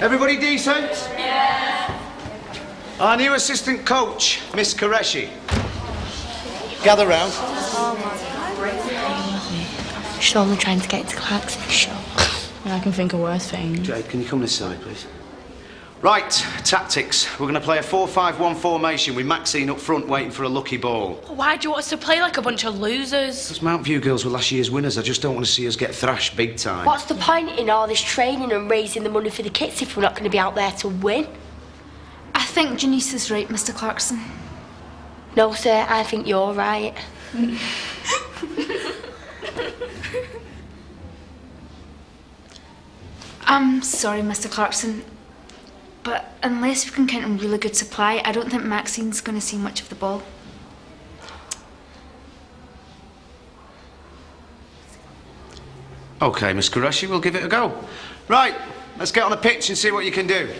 Everybody decent? Yeah. Our new assistant coach, Miss Koreshi. Gather round. She's only trying to get into Clarkson's show. I can think of worse things. Jade, can you come this side, please? Right, tactics. We're going to play a 4-5-1 formation with Maxine up front waiting for a lucky ball. Why do you want us to play like a bunch of losers? Those Mount View girls were last year's winners. I just don't want to see us get thrashed big time. What's the point in all this training and raising the money for the kits if we're not going to be out there to win? I think Janice is right, Mr. Clarkson. No, sir, I think you're right. I'm sorry, Mr. Clarkson, but unless we can count on really good supply, I don't think Maxine's going to see much of the ball. OK, Miss Koreshi, we'll give it a go. Right, let's get on the pitch and see what you can do.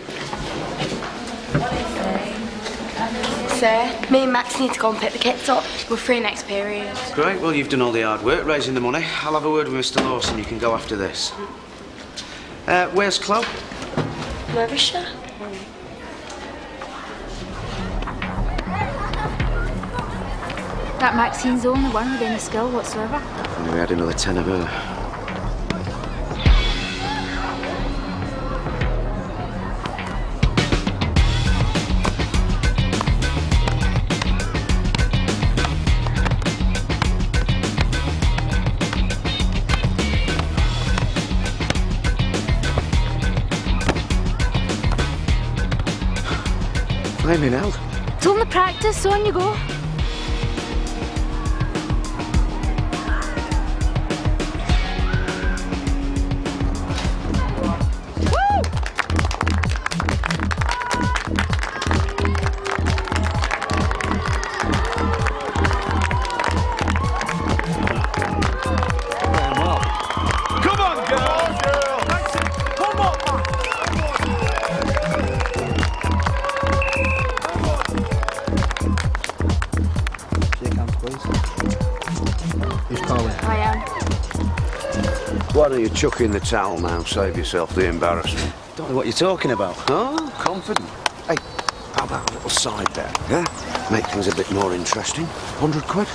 Sir, me and Max need to go and pick the kits up. We're free next period. Great, well, you've done all the hard work raising the money. I'll have a word with Mr Lawson. You can go after this. Uh, where's Chloe? Marisha? That Maxine's the only one with any skill whatsoever. If only we had another ten of her. Flaming hell. Told him practice, so on you go. You chuck in the towel now? Save yourself the embarrassment. Don't know what you're talking about. Oh, confident. Hey, how about a little side bet, yeah? Make things a bit more interesting. Hundred quid?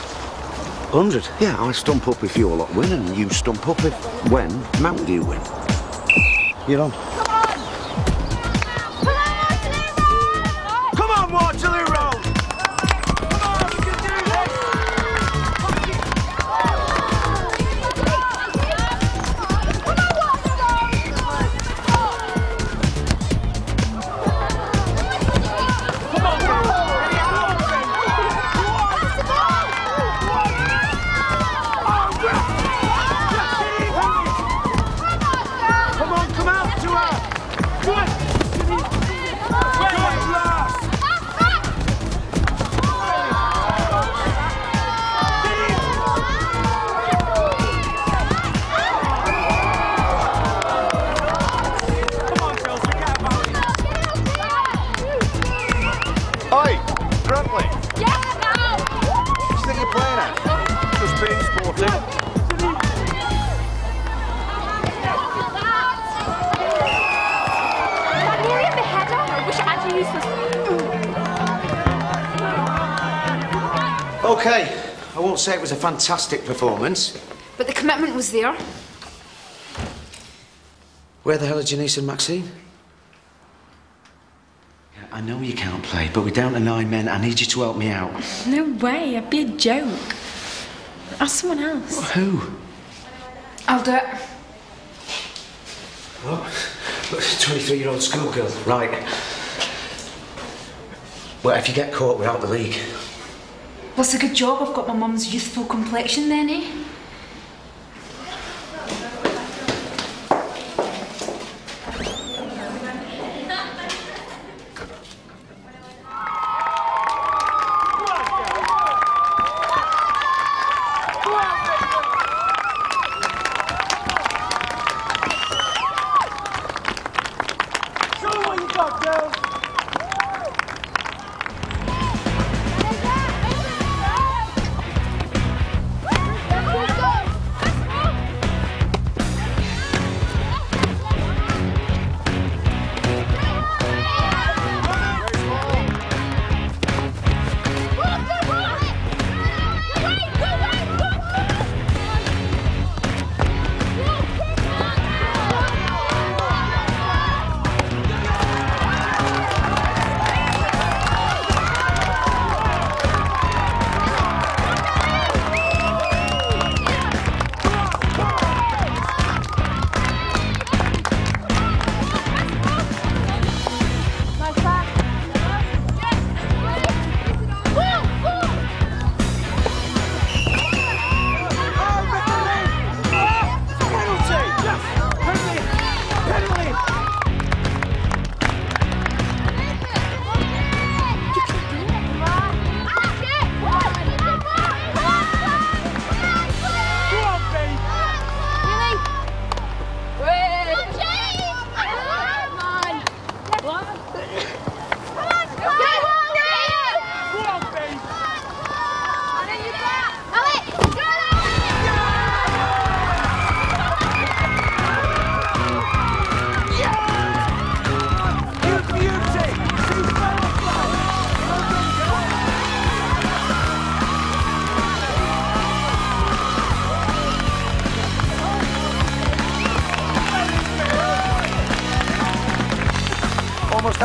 Hundred. Yeah, I stump up if your lot win, and you stump up if, when, Mount View win. You're on. I wish Angie used this. OK, I won't say it was a fantastic performance. But the commitment was there. Where the hell are Janice and Maxine? Yeah, I know you can't play, but we're down to nine men. I need you to help me out. No way, I'd be a joke. Ask someone else. Who? I'll do it. What? 23-year-old schoolgirl. Right. Well, if you get caught, we're out the league. Well, it's a good job I've got my mum's youthful complexion then, eh?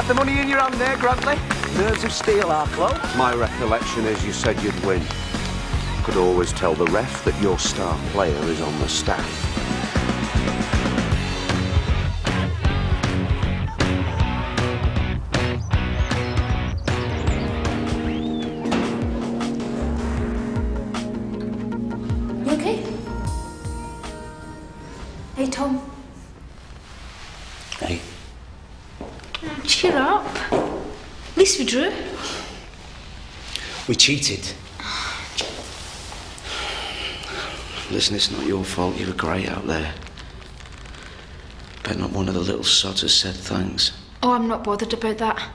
Have the money in your hand there, Grantley. Nerves of steel, are Arklow. My recollection is you said you'd win. Could always tell the ref that your star player is on the staff. We drew. we cheated. Listen, it's not your fault. You were great out there. Bet not one of the little sods has said thanks. Oh, I'm not bothered about that.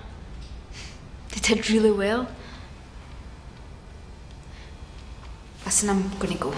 They did really well. Listen, I'm gonna go.